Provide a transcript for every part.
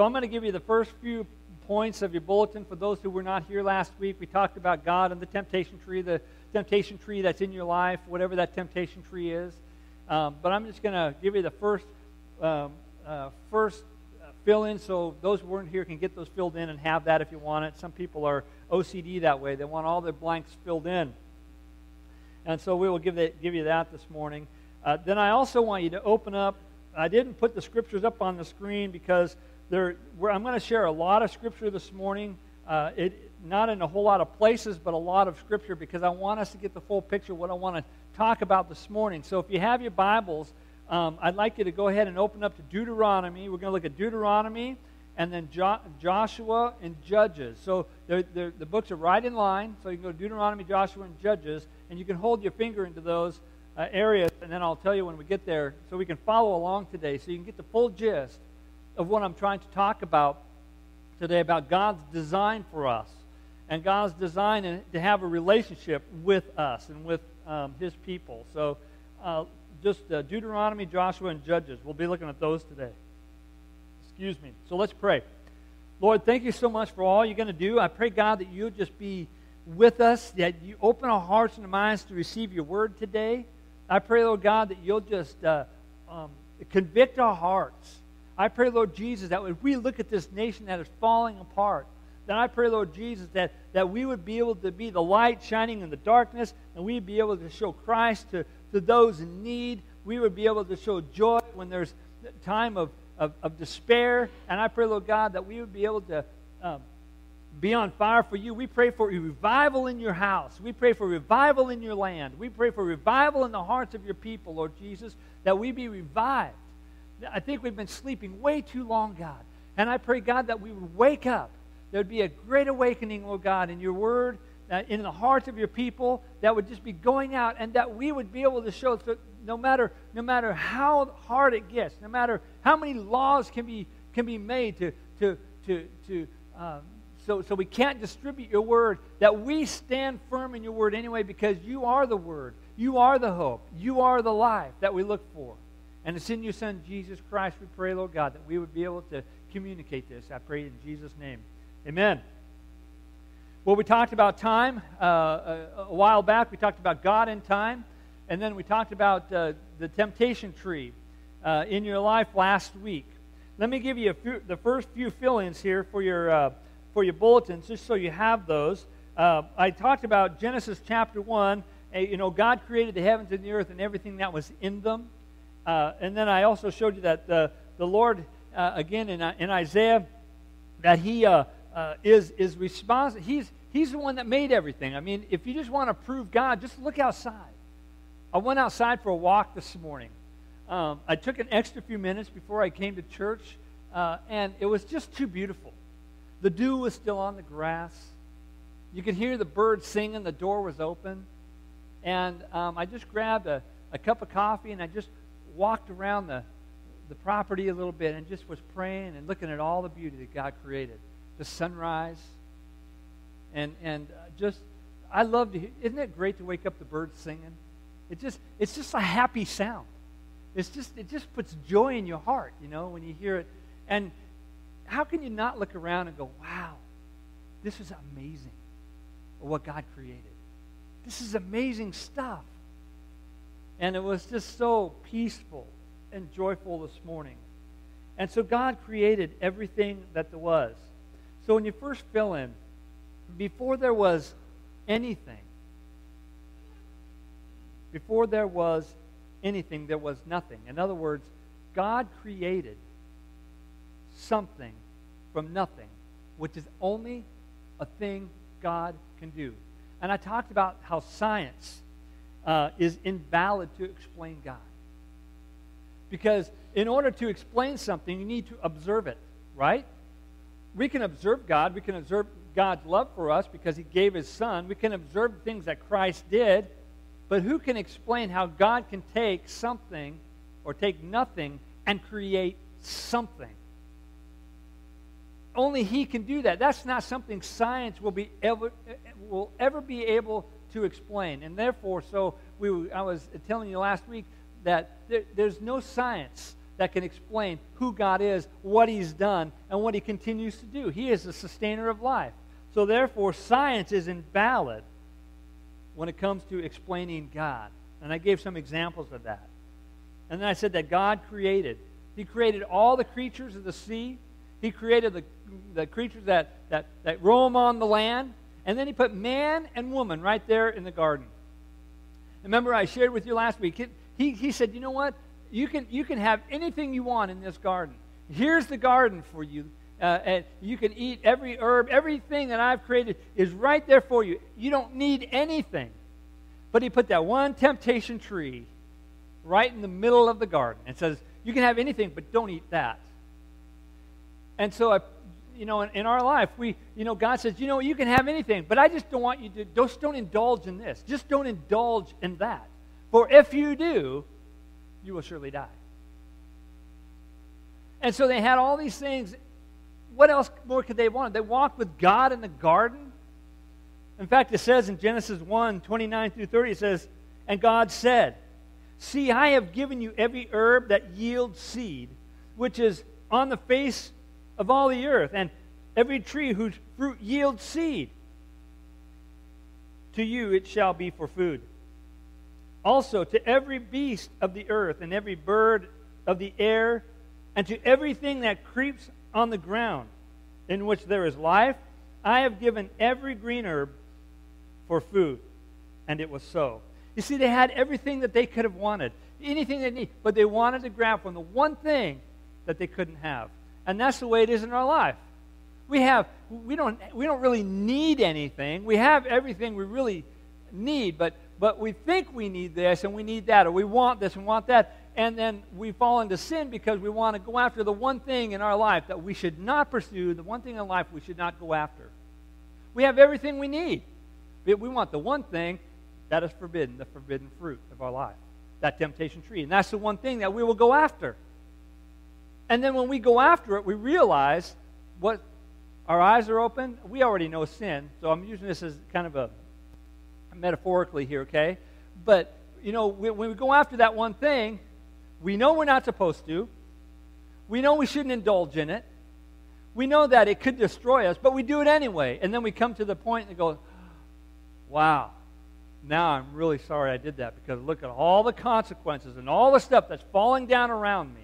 So I'm going to give you the first few points of your bulletin for those who were not here last week. We talked about God and the temptation tree, the temptation tree that's in your life, whatever that temptation tree is. Um, but I'm just going to give you the first, um, uh, first uh, fill in so those who weren't here can get those filled in and have that if you want it. Some people are OCD that way, they want all their blanks filled in. And so we will give, that, give you that this morning. Uh, then I also want you to open up. I didn't put the scriptures up on the screen because there, I'm going to share a lot of scripture this morning. Uh, it, not in a whole lot of places, but a lot of scripture because I want us to get the full picture of what I want to talk about this morning. So if you have your Bibles, um, I'd like you to go ahead and open up to Deuteronomy. We're going to look at Deuteronomy and then jo- Joshua and Judges. So they're, they're, the books are right in line. So you can go to Deuteronomy, Joshua, and Judges, and you can hold your finger into those uh, areas, and then I'll tell you when we get there so we can follow along today so you can get the full gist of what I'm trying to talk about today about God's design for us and God's design to have a relationship with us and with um, His people. So, uh, just uh, Deuteronomy, Joshua, and Judges. We'll be looking at those today. Excuse me. So let's pray. Lord, thank you so much for all you're going to do. I pray, God, that you'll just be with us, that you open our hearts and our minds to receive your word today. I pray, Lord God, that you'll just uh, um, convict our hearts I pray, Lord Jesus, that if we look at this nation that is falling apart, then I pray, Lord Jesus, that, that we would be able to be the light shining in the darkness, and we'd be able to show Christ to, to those in need. We would be able to show joy when there's time of, of, of despair. And I pray, Lord God, that we would be able to um, be on fire for you. We pray for a revival in your house. We pray for revival in your land. We pray for revival in the hearts of your people, Lord Jesus, that we be revived I think we've been sleeping way too long, God. And I pray, God, that we would wake up. There would be a great awakening, Lord God, in your word, uh, in the hearts of your people, that would just be going out, and that we would be able to show that no matter, no matter how hard it gets, no matter how many laws can be, can be made to, to, to, to um, so, so we can't distribute your word, that we stand firm in your word anyway because you are the word. You are the hope. You are the life that we look for. And it's in your Son, Jesus Christ, we pray, Lord God, that we would be able to communicate this. I pray in Jesus' name. Amen. Well, we talked about time uh, a, a, while back. We talked about God and time. And then we talked about uh, the temptation tree uh, in your life last week. Let me give you few, the first few fill ins here for your, uh, for your bulletins, just so you have those. Uh, I talked about Genesis chapter 1. you know, God created the heavens and the earth and everything that was in them. Uh, and then I also showed you that the, the Lord, uh, again in, uh, in Isaiah, that He uh, uh, is, is responsible. He's, he's the one that made everything. I mean, if you just want to prove God, just look outside. I went outside for a walk this morning. Um, I took an extra few minutes before I came to church, uh, and it was just too beautiful. The dew was still on the grass. You could hear the birds singing. The door was open. And um, I just grabbed a, a cup of coffee and I just walked around the, the property a little bit and just was praying and looking at all the beauty that God created. The sunrise. And, and uh, just, I love to hear, isn't it great to wake up the birds singing? It just, it's just a happy sound. It's just, it just puts joy in your heart, you know, when you hear it. And how can you not look around and go, wow, this is amazing what God created? This is amazing stuff. And it was just so peaceful and joyful this morning. And so God created everything that there was. So when you first fill in, before there was anything, before there was anything, there was nothing. In other words, God created something from nothing, which is only a thing God can do. And I talked about how science uh, is invalid to explain God. Because in order to explain something, you need to observe it, right? We can observe God. We can observe God's love for us because He gave His Son. We can observe things that Christ did. But who can explain how God can take something or take nothing and create something? Only He can do that. That's not something science will, be ever, will ever be able to explain. And therefore, so we, I was telling you last week that there, there's no science that can explain who God is, what He's done, and what He continues to do. He is the sustainer of life. So, therefore, science is invalid when it comes to explaining God. And I gave some examples of that. And then I said that God created. He created all the creatures of the sea. He created the, the creatures that, that, that roam on the land. And then he put man and woman right there in the garden. Remember, I shared with you last week. He, he said, You know what? You can, you can have anything you want in this garden. Here's the garden for you. Uh, and you can eat every herb, everything that I've created is right there for you. You don't need anything. But he put that one temptation tree right in the middle of the garden and says, You can have anything, but don't eat that. And so, I, you know, in, in our life, we, you know, God says, You know, you can have anything, but I just don't want you to, just don't indulge in this. Just don't indulge in that. For if you do, you will surely die. And so they had all these things what else more could they want? They walked with God in the garden. In fact, it says in Genesis 1 29 through 30, it says, And God said, See, I have given you every herb that yields seed, which is on the face of all the earth, and every tree whose fruit yields seed. To you it shall be for food. Also, to every beast of the earth, and every bird of the air, and to everything that creeps on the ground in which there is life, I have given every green herb for food. And it was so. You see, they had everything that they could have wanted, anything they need, but they wanted to grab from the one thing that they couldn't have. And that's the way it is in our life. We have we don't we don't really need anything. We have everything we really need, but but we think we need this and we need that, or we want this and want that and then we fall into sin because we want to go after the one thing in our life that we should not pursue, the one thing in life we should not go after. We have everything we need. But we want the one thing that is forbidden, the forbidden fruit of our life, that temptation tree. And that's the one thing that we will go after. And then when we go after it, we realize what our eyes are open. We already know sin, so I'm using this as kind of a metaphorically here, okay? But, you know, when we go after that one thing, we know we're not supposed to. We know we shouldn't indulge in it. We know that it could destroy us, but we do it anyway. And then we come to the point and go, wow, now I'm really sorry I did that because look at all the consequences and all the stuff that's falling down around me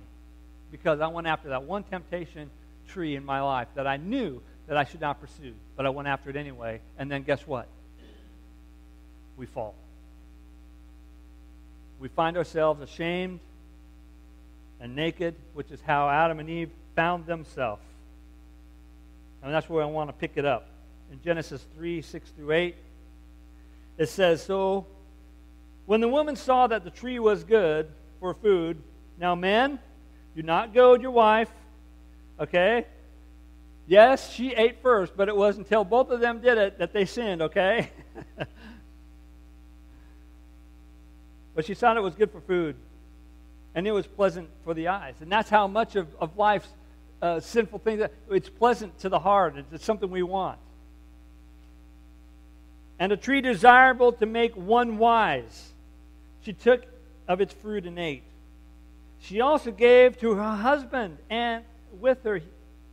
because I went after that one temptation tree in my life that I knew that I should not pursue, but I went after it anyway. And then guess what? We fall. We find ourselves ashamed and naked, which is how Adam and Eve found themselves. And that's where I want to pick it up. In Genesis 3 6 through 8, it says, So when the woman saw that the tree was good for food, now men, do not goad your wife, okay? Yes, she ate first, but it was until both of them did it that they sinned, okay? but she thought it was good for food and it was pleasant for the eyes. And that's how much of, of life's uh, sinful things, it's pleasant to the heart. It's, it's something we want. And a tree desirable to make one wise. She took of its fruit and ate. She also gave to her husband and with her,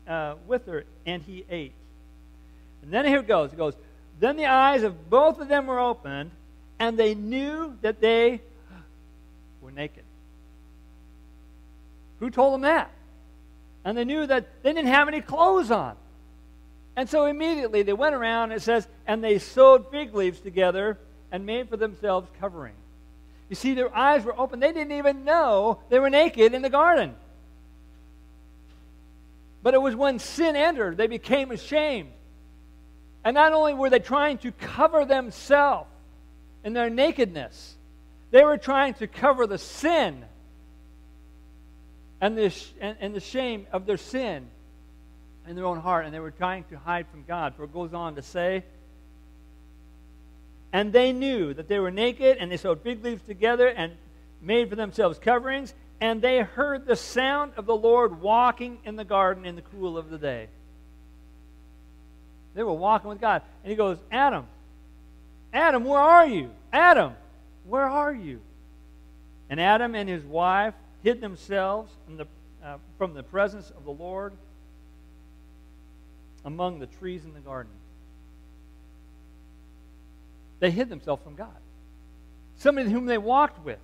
uh, with her, and he ate. And then here it goes. It goes. Then the eyes of both of them were opened, and they knew that they were naked. Who told them that? And they knew that they didn't have any clothes on. And so immediately they went around, it says, and they sewed fig leaves together and made for themselves covering. You see, their eyes were open. They didn't even know they were naked in the garden. But it was when sin entered, they became ashamed. And not only were they trying to cover themselves in their nakedness, they were trying to cover the sin and the, and, and the shame of their sin in their own heart, and they were trying to hide from God. For it goes on to say, and they knew that they were naked, and they sewed fig leaves together and made for themselves coverings, and they heard the sound of the Lord walking in the garden in the cool of the day. They were walking with God. And he goes, Adam, Adam, where are you? Adam, where are you? And Adam and his wife hid themselves from the, uh, from the presence of the Lord among the trees in the garden. They hid themselves from God. Somebody whom they walked with.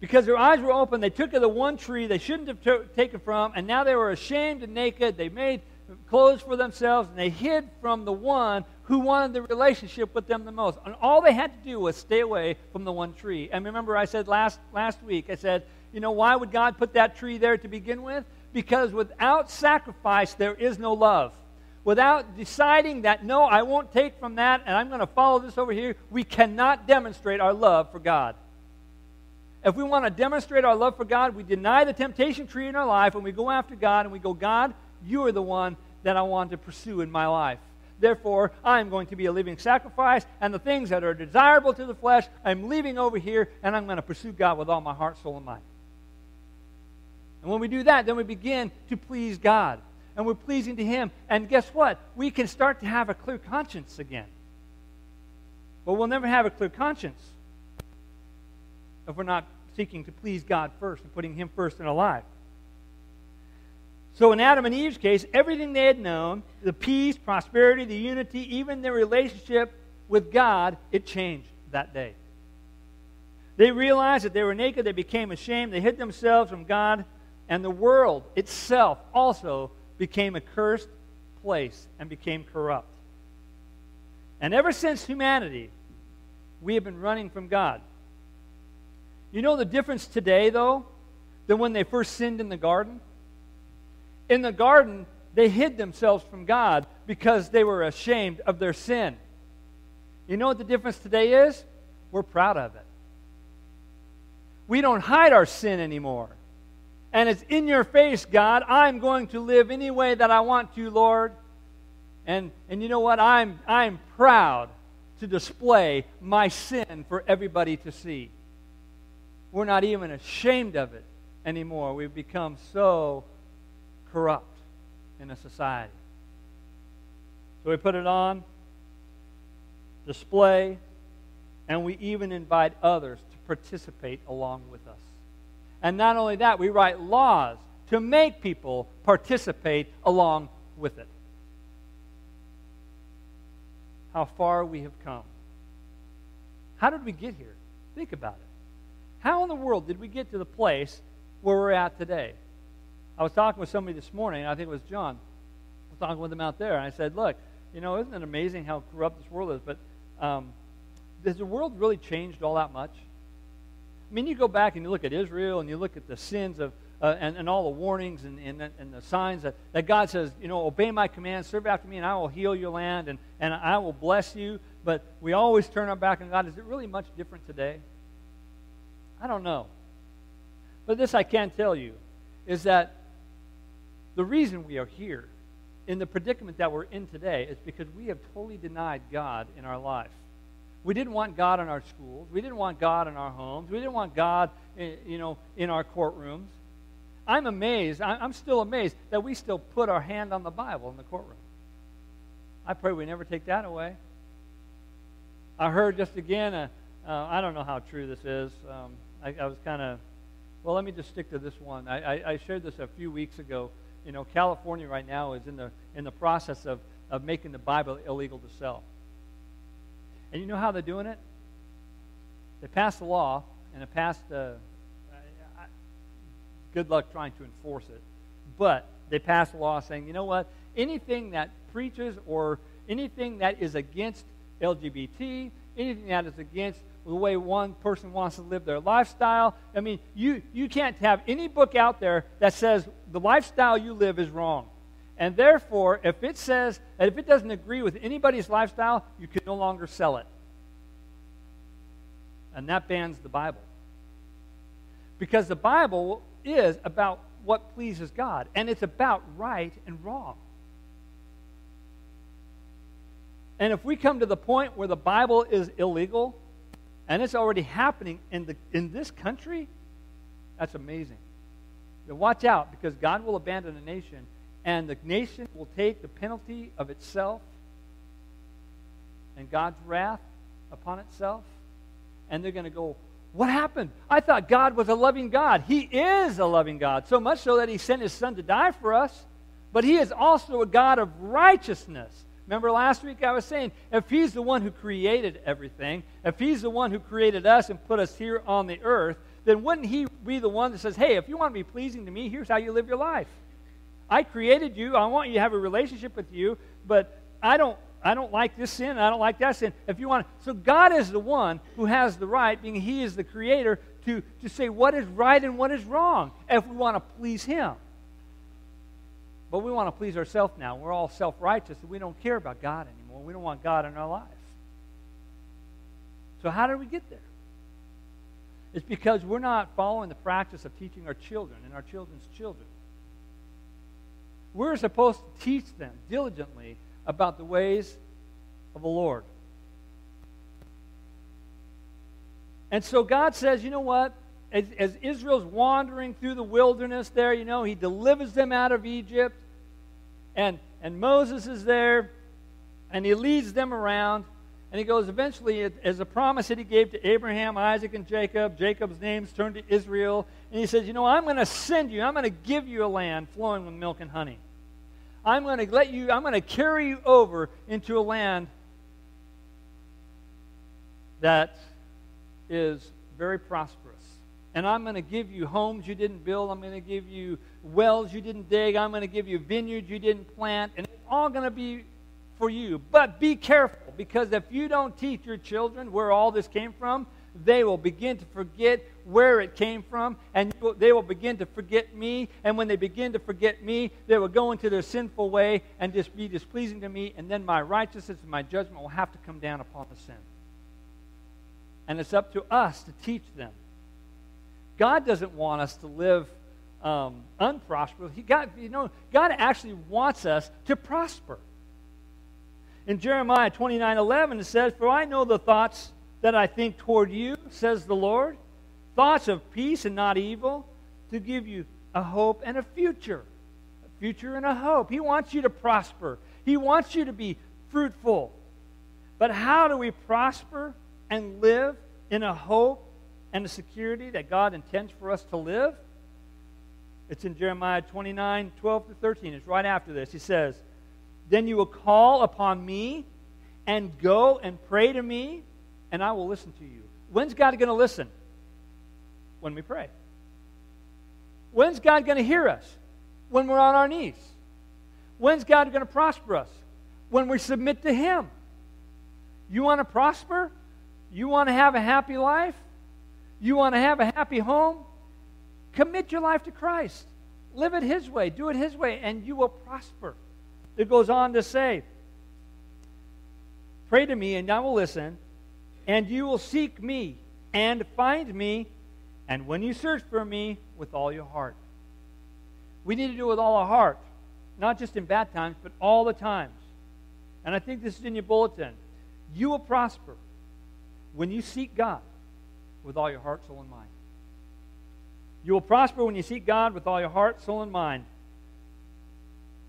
Because their eyes were open, they took of the one tree they shouldn't have t- taken from, and now they were ashamed and naked. They made clothes for themselves, and they hid from the one who wanted the relationship with them the most. And all they had to do was stay away from the one tree. And remember, I said last, last week, I said, you know, why would God put that tree there to begin with? Because without sacrifice, there is no love. Without deciding that, no, I won't take from that and I'm going to follow this over here, we cannot demonstrate our love for God. If we want to demonstrate our love for God, we deny the temptation tree in our life and we go after God and we go, God, you are the one that I want to pursue in my life. Therefore, I'm going to be a living sacrifice, and the things that are desirable to the flesh, I'm leaving over here, and I'm going to pursue God with all my heart, soul, and mind. And when we do that, then we begin to please God, and we're pleasing to Him. And guess what? We can start to have a clear conscience again. But we'll never have a clear conscience if we're not seeking to please God first and putting Him first in our life. So, in Adam and Eve's case, everything they had known the peace, prosperity, the unity, even their relationship with God it changed that day. They realized that they were naked, they became ashamed, they hid themselves from God, and the world itself also became a cursed place and became corrupt. And ever since humanity, we have been running from God. You know the difference today, though, than when they first sinned in the garden? In the garden, they hid themselves from God because they were ashamed of their sin. You know what the difference today is? We're proud of it. We don't hide our sin anymore. And it's in your face, God. I'm going to live any way that I want to, Lord. And, and you know what? I'm, I'm proud to display my sin for everybody to see. We're not even ashamed of it anymore. We've become so corrupt in a society. So we put it on, display, and we even invite others to participate along with us. And not only that, we write laws to make people participate along with it. How far we have come. How did we get here? Think about it. How in the world did we get to the place where we're at today? I was talking with somebody this morning, I think it was John. I was talking with him out there, and I said, Look, you know, isn't it amazing how corrupt this world is? But um, has the world really changed all that much? I mean, you go back and you look at Israel and you look at the sins of, uh, and, and all the warnings and, and, and the signs that, that God says, you know, obey my commands, serve after me, and I will heal your land and, and I will bless you. But we always turn our back on God. Is it really much different today? I don't know. But this I can tell you is that the reason we are here in the predicament that we're in today is because we have totally denied God in our life. We didn't want God in our schools. We didn't want God in our homes. We didn't want God, in, eh, you know, in our courtrooms. I'm amazed. I'm still amazed that we still put our hand on the Bible in the courtroom. I pray we never take that away. I heard just again, uh, uh, I don't know how true this is. Um, I, I, was kind of, well, let me just stick to this one. I, I, I shared this a few weeks ago you know, California right now is in the, in the process of, of making the Bible illegal to sell. And you know how they're doing it? They passed a law, and it passed, uh, good luck trying to enforce it. But they passed a law saying, you know what? Anything that preaches or anything that is against LGBT, anything that is against the way one person wants to live their lifestyle. I mean, you, you can't have any book out there that says the lifestyle you live is wrong. And therefore, if it says that if it doesn't agree with anybody's lifestyle, you can no longer sell it. And that bans the Bible. Because the Bible is about what pleases God, and it's about right and wrong. And if we come to the point where the Bible is illegal, and it's already happening in, the, in this country, that's amazing. But watch out because God will abandon a nation, and the nation will take the penalty of itself and God's wrath upon itself, and they're going to go, what happened? I thought God was a loving God. He is a loving God, so much so that He sent His Son to die for us. But He is also a God of righteousness. Remember last week I was saying, if He's the one who created everything, if He's the one who created us and put us here on the earth, then wouldn't He be the one that says, hey, if you want to be pleasing to me, here's how you live your life? I created you. I want you to have a relationship with you, but I don't I don't like this sin, I don't like that sin. If you want, so God is the one who has the right, being He is the creator, to, to say what is right and what is wrong if we want to please Him. But we want to please ourselves now. We're all self righteous and we don't care about God anymore. We don't want God in our lives. So, how did we get there? It's because we're not following the practice of teaching our children and our children's children. We're supposed to teach them diligently about the ways of the Lord. And so God says, you know what? As, as, Israel's wandering through the wilderness there, you know, he delivers them out of Egypt. And, and Moses is there, and he leads them around. And he goes, eventually, as a promise that he gave to Abraham, Isaac, and Jacob, Jacob's name's turned to Israel. And he says, You know, I'm going to send you, I'm going to give you a land flowing with milk and honey. I'm going to let you, I'm going to carry you over into a land that is very prosperous. And I'm going to give you homes you didn't build. I'm going to give you wells you didn't dig. I'm going to give you vineyards you didn't plant. And it's all going to be for you. But be careful because if you don't teach your children where all this came from, they will begin to forget where it came from, and they will begin to forget me. And when they begin to forget me, they will go into their sinful way and just be displeasing to me, and then my righteousness and my judgment will have to come down upon the sin. And it's up to us to teach them. God doesn't want us to live um, unprosperous. He got, you know, God actually wants us to prosper. In Jeremiah 29 11, it says, For I know the thoughts that I think toward you, says the Lord. Thoughts of peace and not evil, to give you a hope and a future. A future and a hope. He wants you to prosper, He wants you to be fruitful. But how do we prosper and live in a hope and a security that God intends for us to live? It's in Jeremiah 29 12 to 13. It's right after this. He says, Then you will call upon me and go and pray to me and I will listen to you. When's God going to listen? When we pray. When's God going to hear us? When we're on our knees. When's God going to prosper us? When we submit to Him. You want to prosper? You want to have a happy life? You want to have a happy home? Commit your life to Christ. Live it His way. Do it His way, and you will prosper. It goes on to say, Pray to me, and I will listen and you will seek me and find me, and when you search for me with all your heart. We need to do it with all our heart, not just in bad times, but all the times. And I think this is in your bulletin. You will prosper when you seek God with all your heart, soul, and mind. You will prosper when you seek God with all your heart, soul, and mind.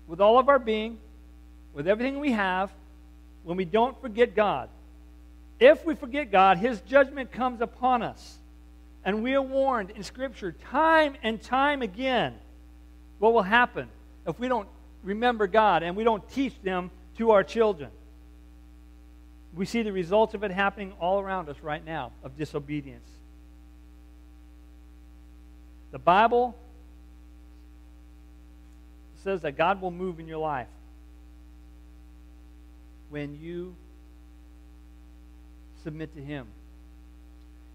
With all of our being, with everything we have, when we don't forget God. If we forget God, His judgment comes upon us. And we are warned in Scripture time and time again what will happen if we don't remember God and we don't teach them to our children. We see the results of it happening all around us right now of disobedience. The Bible says that God will move in your life when you submit to Him.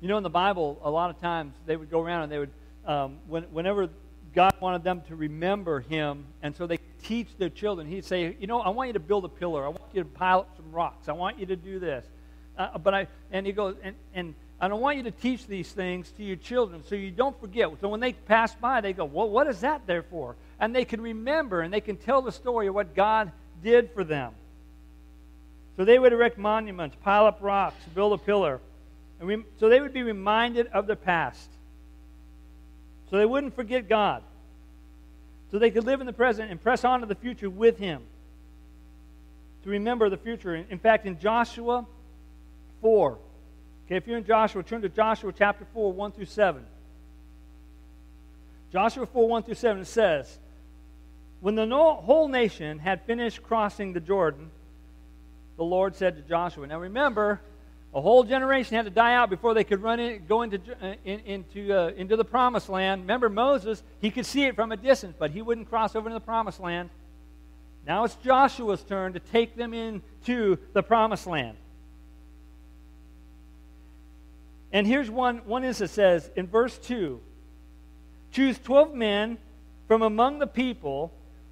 You know, in the Bible, a lot of times they would go around and they would, um, when, whenever God wanted them to remember Him, and so they teach their children, He'd say, You know, I want you to build a pillar. I want you to pile up some rocks. I want you to do this. Uh, but I, and He goes, and, and I don't want you to teach these things to your children so you don't forget. So when they pass by, they go, Well, what is that there for? And they can remember and they can tell the story of what God did for them. So they would erect monuments, pile up rocks, build a pillar. And we, so they would be reminded of the past. So they wouldn't forget God. So they could live in the present and press on to the future with Him. To remember the future. In fact, in Joshua 4, Okay, if you're in Joshua, turn to Joshua chapter 4, 1 through 7. Joshua 4, 1 through 7, says, When the whole nation had finished crossing the Jordan, the Lord said to Joshua, Now remember, a whole generation had to die out before they could run in, go into, uh, in, into, uh, into the promised land. Remember Moses, he could see it from a distance, but he wouldn't cross over into the promised land. Now it's Joshua's turn to take them into the promised land. And here's one, one instance says in verse 2 Choose 12 men from among the people,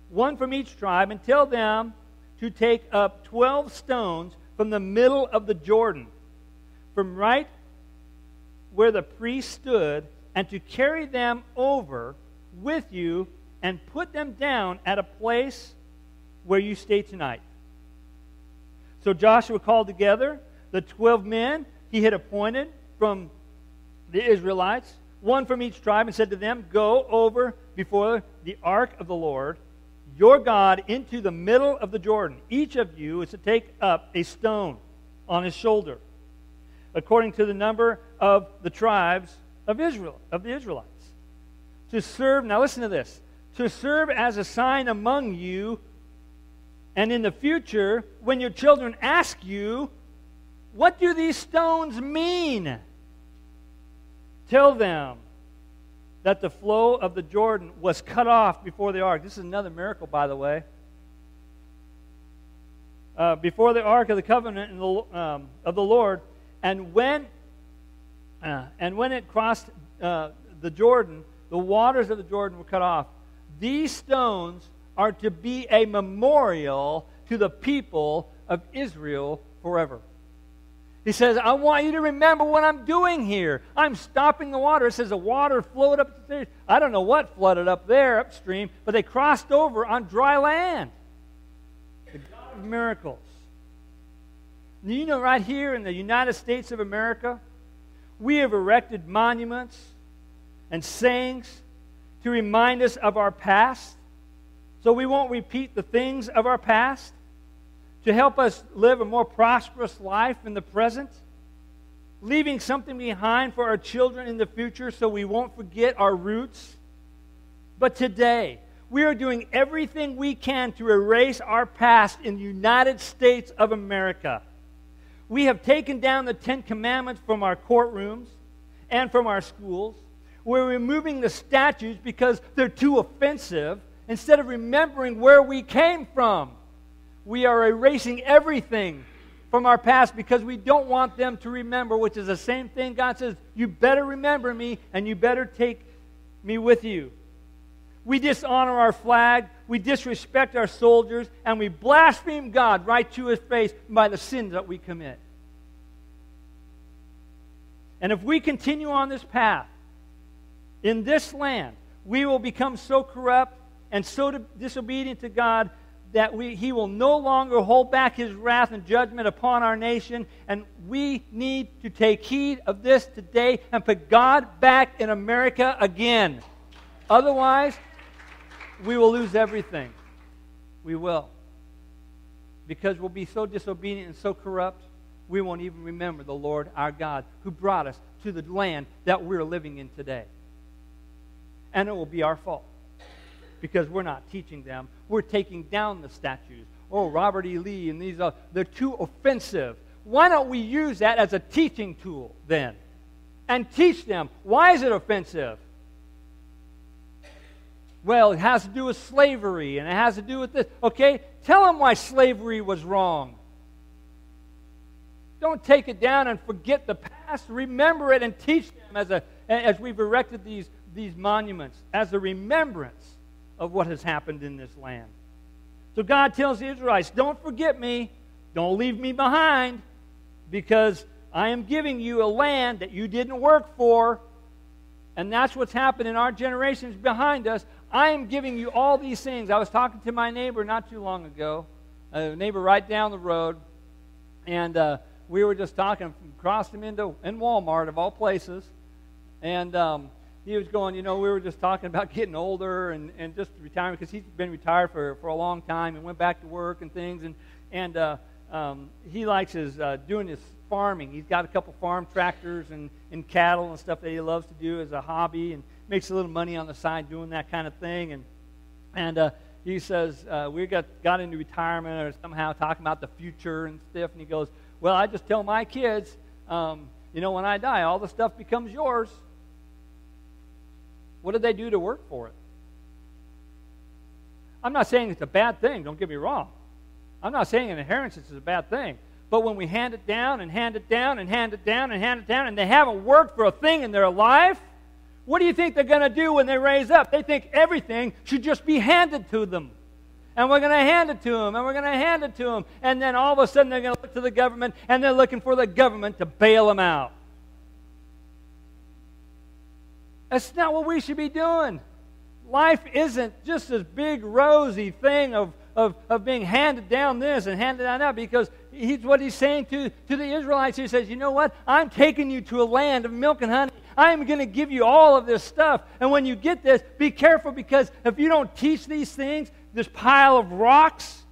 one from each tribe, and tell them to take up 12 stones from the middle of the Jordan, from right where the priest stood, and to carry them over with you and put them down at a place where you stay tonight. So Joshua called together the 12 men he had appointed from the Israelites, one from each tribe, and said to them, Go over before the ark of the Lord, your God, into the middle of the Jordan. Each of you is to take up a stone on his shoulder, according to the number of the tribes of Israel, of the Israelites. To serve, now listen to this, to serve as a sign among you, and in the future, when your children ask you, What do these stones mean? Tell them that the flow of the Jordan was cut off before the ark. This is another miracle, by the way. Uh, before the ark of the covenant the, um, of the Lord, and when uh, and when it crossed uh, the Jordan, the waters of the Jordan were cut off. These stones are to be a memorial to the people of Israel forever. He says, I want you to remember what I'm doing here. I'm stopping the water. It says the water flowed up. I don't know what flooded up there upstream, but they crossed over on dry land. The God of miracles. You know, right here in the United States of America, we have erected monuments and sayings to remind us of our past so we won't repeat the things of our past to help us live a more prosperous life in the present, leaving something behind for our children in the future so we won't forget our roots. But today, we are doing everything we can to erase our past in the United States of America. We have taken down the Ten Commandments from our courtrooms and from our schools. We're removing the statues because they're too offensive instead of remembering where we came from we are erasing everything from our past because we don't want them to remember, which is the same thing God says, you better remember me and you better take me with you. We dishonor our flag, we disrespect our soldiers, and we blaspheme God right to his face by the sins that we commit. And if we continue on this path in this land, we will become so corrupt and so disobedient to God that we, he will no longer hold back his wrath and judgment upon our nation. And we need to take heed of this today and put God back in America again. Otherwise, we will lose everything. We will. Because we'll be so disobedient and so corrupt, we won't even remember the Lord our God who brought us to the land that we're living in today. And it will be our fault because we're not teaching them. We're taking down the statues. Oh, Robert E. Lee and these, are, they're too offensive. Why don't we use that as a teaching tool then? And teach them. Why is it offensive? Well, it has to do with slavery and it has to do with this. Okay? Tell them why slavery was wrong. Don't take it down and forget the past. Remember it and teach them as, a, as we've erected these, these monuments as a remembrance of what has happened in this land. So God tells the Israelites, Don't forget me, don't leave me behind, because I am giving you a land that you didn't work for. And that's what's happened in our generations behind us. I am giving you all these things. I was talking to my neighbor not too long ago, a neighbor right down the road, and uh, we were just talking, crossed him into in Walmart of all places, and um, he was going, you know, we were just talking about getting older and, and just retiring because he's been retired for, for a long time and went back to work and things. And, and uh, um, he likes his uh, doing his farming. He's got a couple farm tractors and, and cattle and stuff that he loves to do as a hobby and makes a little money on the side doing that kind of thing. And, and uh, he says, uh, we got, got into retirement or somehow talking about the future and stuff. And he goes, well, I just tell my kids, um, you know, when I die, all the stuff becomes yours. What did they do to work for it? I'm not saying it's a bad thing, don't get me wrong. I'm not saying an inheritance is a bad thing. But when we hand it down and hand it down and hand it down and hand it down, and they haven't worked for a thing in their life, what do you think they're going to do when they raise up? They think everything should just be handed to them. And we're going to hand it to them, and we're going to hand it to them. And then all of a sudden they're going to look to the government, and they're looking for the government to bail them out. That's not what we should be doing. Life isn't just this big rosy thing of, of, of being handed down this and handed down that because he's what he's saying to, to the Israelites. He says, You know what? I'm taking you to a land of milk and honey. I am going to give you all of this stuff. And when you get this, be careful because if you don't teach these things, this pile of rocks,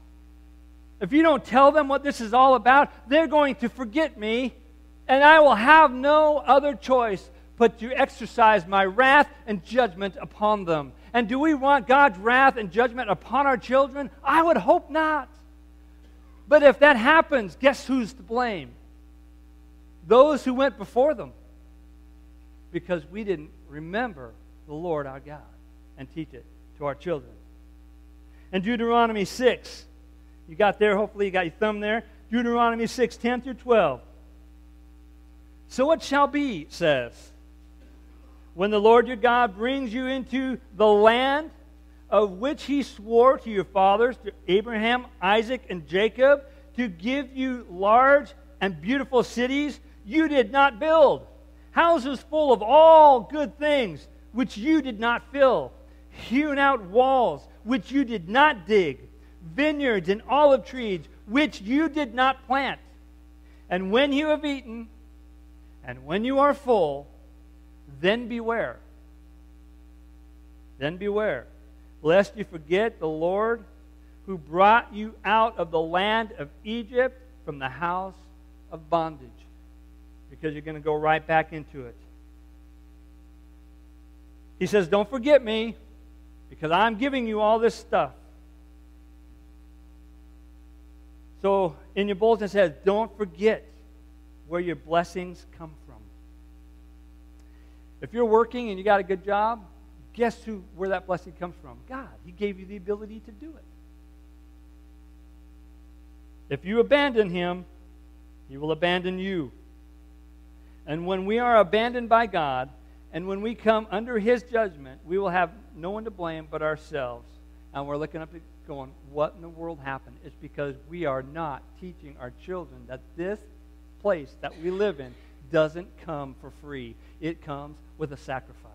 if you don't tell them what this is all about, they're going to forget me, and I will have no other choice but to exercise my wrath and judgment upon them. And do we want God's wrath and judgment upon our children? I would hope not. But if that happens, guess who's to blame? Those who went before them. Because we didn't remember the Lord our God and teach it to our children. And Deuteronomy 6, you got there, hopefully you got your thumb there. Deuteronomy 6, 10 through 12. So it shall be, says, when the Lord your God brings you into the land of which he swore to your fathers, to Abraham, Isaac, and Jacob, to give you large and beautiful cities you did not build, houses full of all good things which you did not fill, hewn out walls which you did not dig, vineyards and olive trees which you did not plant. And when you have eaten, and when you are full, then beware. Then beware, lest you forget the Lord who brought you out of the land of Egypt from the house of bondage. Because you're going to go right back into it. He says, Don't forget me, because I'm giving you all this stuff. So in your bulletin it says, Don't forget where your blessings come from. If you're working and you got a good job, guess who where that blessing comes from? God. He gave you the ability to do it. If you abandon him, he will abandon you. And when we are abandoned by God, and when we come under his judgment, we will have no one to blame but ourselves. And we're looking up going, what in the world happened? It's because we are not teaching our children that this place that we live in doesn't come for free. It comes with a sacrifice.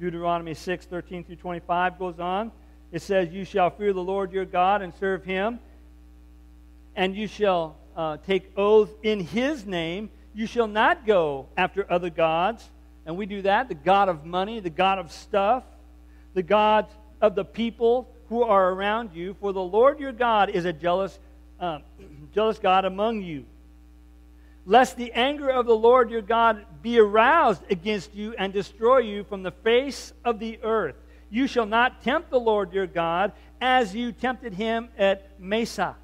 Deuteronomy 6, 13 through 25 goes on. It says, You shall fear the Lord your God and serve him, and you shall uh, take oath in his name. You shall not go after other gods. And we do that the God of money, the God of stuff, the God of the people who are around you. For the Lord your God is a jealous, uh, jealous God among you lest the anger of the Lord your God be aroused against you and destroy you from the face of the earth. You shall not tempt the Lord your God as you tempted him at Massah.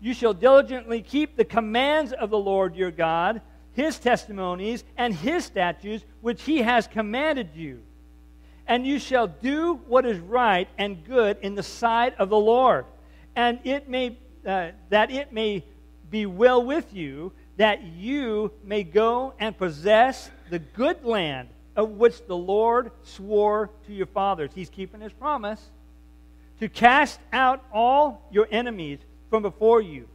You shall diligently keep the commands of the Lord your God, his testimonies, and his statutes, which he has commanded you. And you shall do what is right and good in the sight of the Lord, and it may, uh, that it may be well with you that you may go and possess the good land of which the Lord swore to your fathers. He's keeping his promise to cast out all your enemies from before you,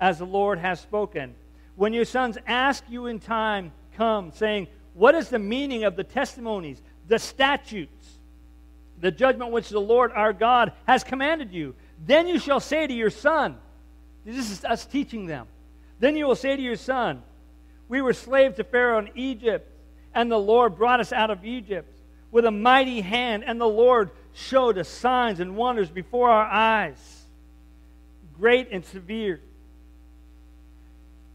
as the Lord has spoken. When your sons ask you in time come, saying, What is the meaning of the testimonies, the statutes, the judgment which the Lord our God has commanded you? Then you shall say to your son, This is us teaching them. Then you will say to your son, We were slaves to Pharaoh in Egypt, and the Lord brought us out of Egypt with a mighty hand, and the Lord showed us signs and wonders before our eyes. great and severe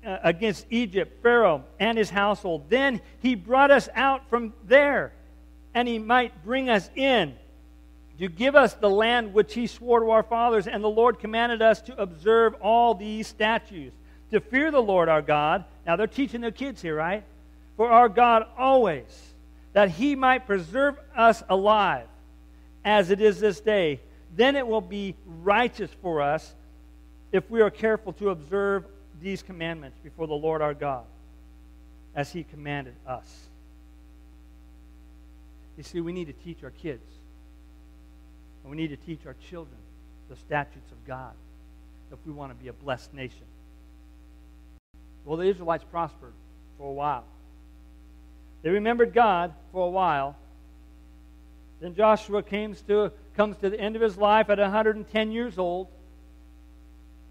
uh, against Egypt, Pharaoh, and his household. Then he brought us out from there, and he might bring us in to give us the land which he swore to our fathers. And the Lord commanded us to observe all these statutes, to fear the Lord our God. Now they're teaching their kids here, right? For our God always, that he might preserve us alive, as it is this day. Then it will be righteous for us if we are careful to observe these commandments before the Lord our God, as he commanded us. You see, we need to teach our kids and we need to teach our children the statutes of God if we want to be a blessed nation. Well, the Israelites prospered for a while. They remembered God for a while. Then Joshua comes to, comes to the end of his life at 110 years old.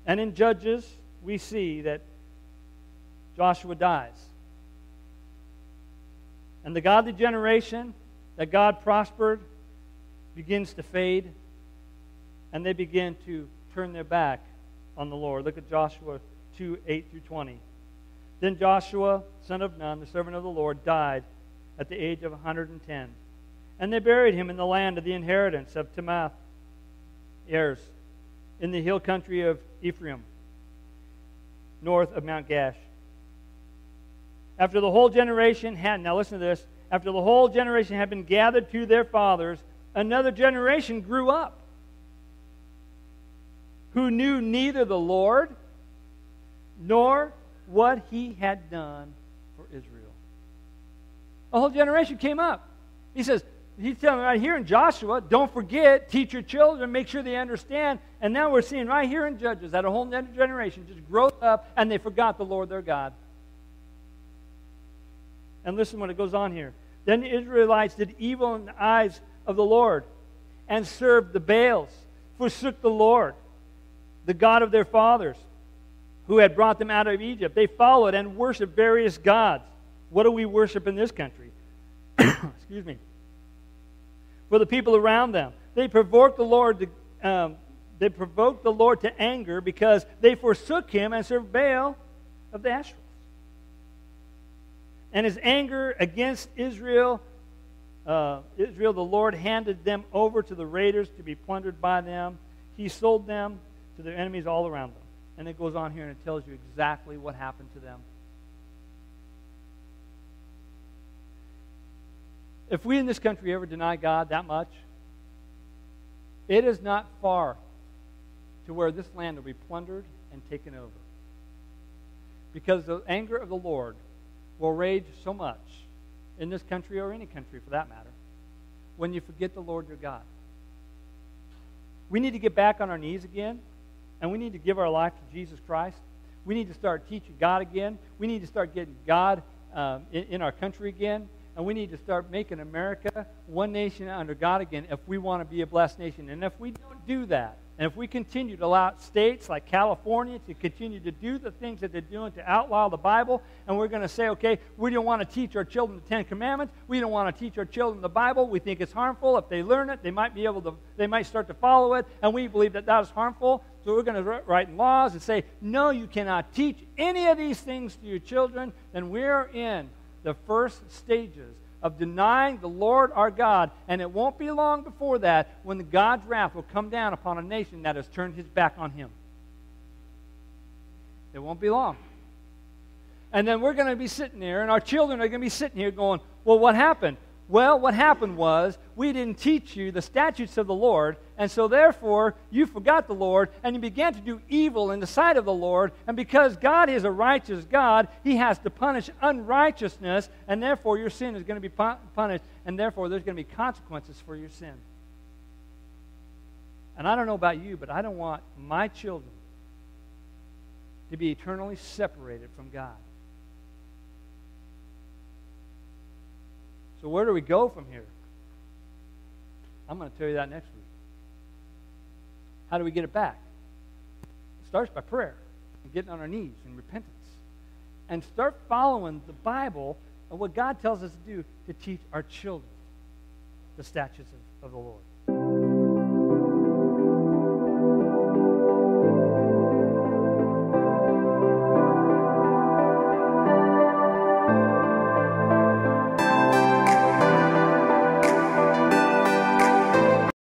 And in Judges, we see that Joshua dies. And the godly generation that God prospered begins to fade, and they begin to turn their back on the Lord. Look at Joshua 2 8 through 20. Then Joshua, son of Nun, the servant of the Lord, died at the age of 110. And they buried him in the land of the inheritance of Timnath, Heres, in the hill country of Ephraim, north of Mount Gaash. After the whole generation had, now listen to this, after the whole generation had been gathered to their fathers, another generation grew up who knew neither the Lord nor what he had done for Israel. A whole generation came up. He says, he's telling right here in Joshua, don't forget, teach your children, make sure they understand. And now we're seeing right here in Judges that a whole generation just grew up and they forgot the Lord their God. And listen what it goes on here. Then the Israelites did evil in the eyes of the Lord and served the Baals, forsook the Lord, the God of their fathers, who had brought them out of Egypt. They followed and worshiped various gods. What do we worship in this country? Excuse me. For the people around them, they provoked the Lord to, um, they provoked the Lord to anger because they forsook him and served Baal of the Ashtoreth. And his anger against Israel uh, Israel, the Lord handed them over to the raiders to be plundered by them. He sold them to their enemies all around them. And it goes on here and it tells you exactly what happened to them. If we in this country ever deny God that much, it is not far to where this land will be plundered and taken over. Because the anger of the Lord will rage so much in this country or any country for that matter, when you forget the Lord your God. We need to get back on our knees again, and we need to give our life to Jesus Christ. We need to start teaching God again. We need to start getting God um, in, in our country again. And we need to start making America one nation under God again if we want to be a blessed nation. And if we don't do that, and if we continue to allow states like California to continue to do the things that they're doing to outlaw the Bible, and we're going to say, okay, we don't want to teach our children the Ten Commandments, we don't want to teach our children the Bible, we think it's harmful. If they learn it, they might be able to, they might start to follow it, and we believe that that is harmful. So we're going to write laws and say, no, you cannot teach any of these things to your children. Then we're in the first stages of denying the Lord our God. And it won't be long before that when the God's wrath will come down upon a nation that has turned his back on him. It won't be long. And then we're going to be sitting there, and our children are going to be sitting here going, Well, what happened? Well, what happened was we didn't teach you the statutes of the Lord, and so therefore you forgot the Lord, and you began to do evil in the sight of the Lord. And because God is a righteous God, He has to punish unrighteousness, and therefore your sin is going to be punished, and therefore there's going to be consequences for your sin. And I don't know about you, but I don't want my children to be eternally separated from God. So, where do we go from here? I'm going to tell you that next week. How do we get it back? It starts by prayer and getting on our knees in repentance. And start following the Bible and what God tells us to do to teach our children the statutes of, of the Lord.